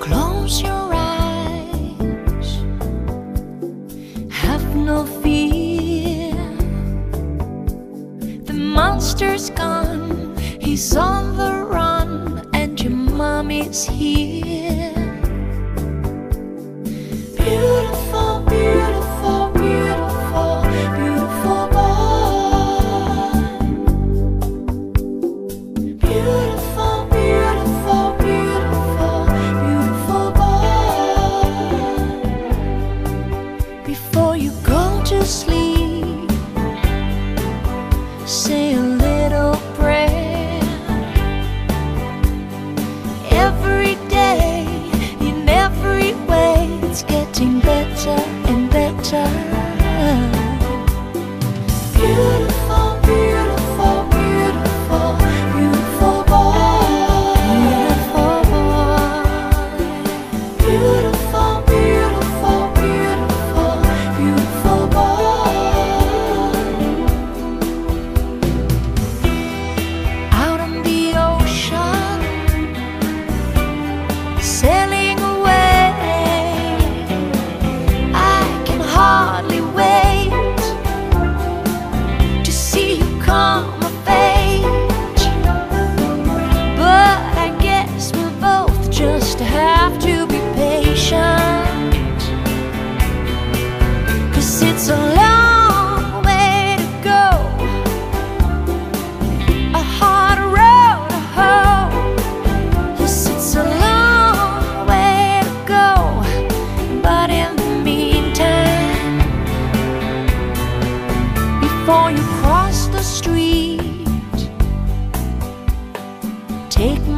Close your eyes, have no fear. The monster's gone, he's on the run, and your mommy's here.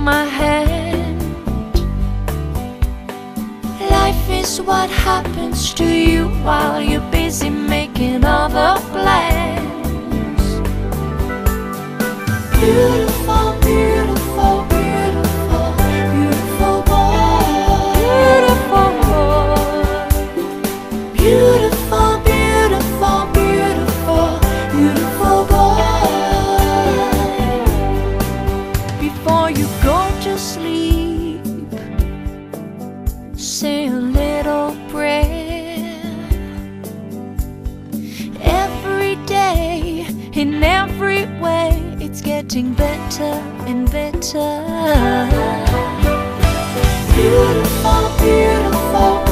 my hand. Life is what happens to you while you getting better and better. Beautiful, beautiful.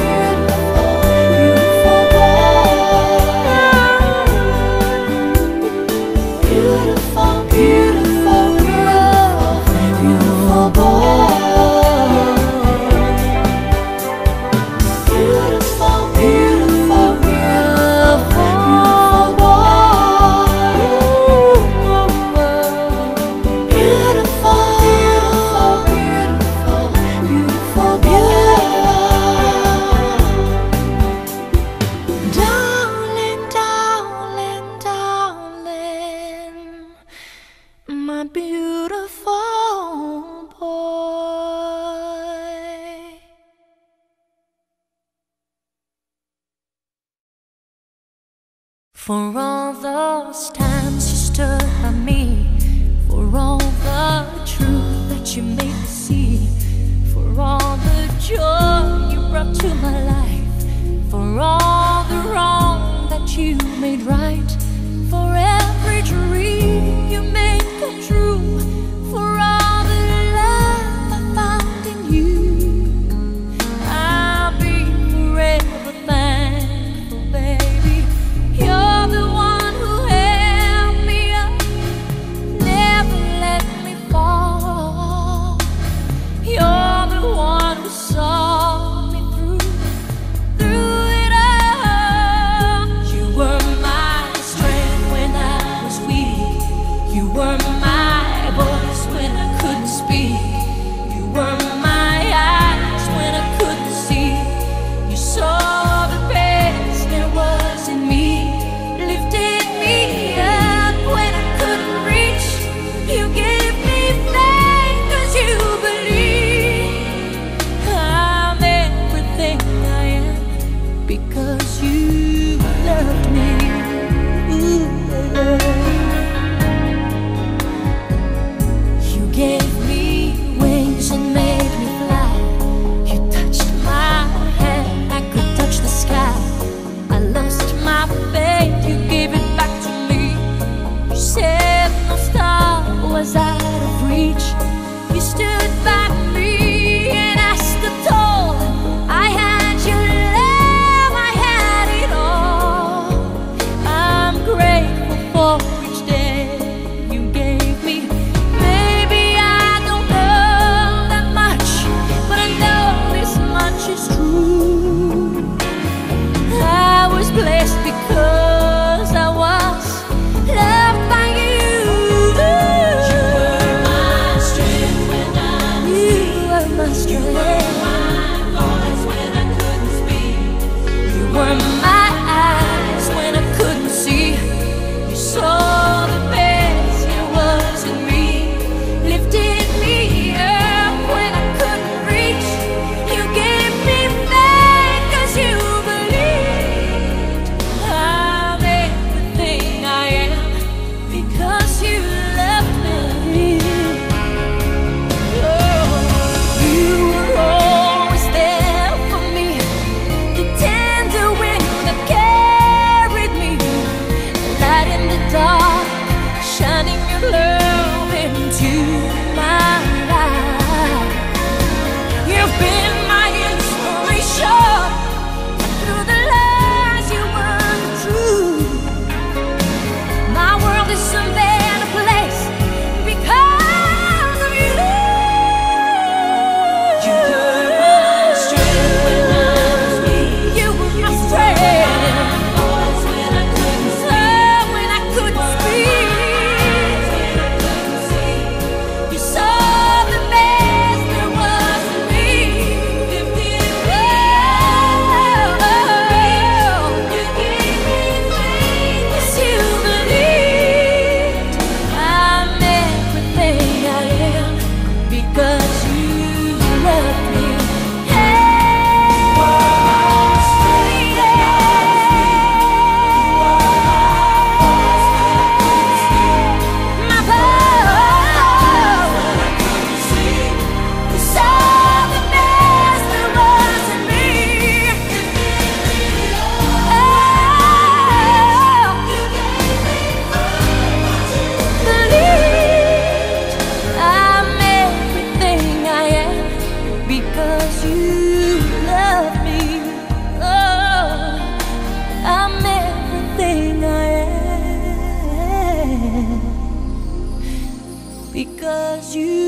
my beautiful boy. For you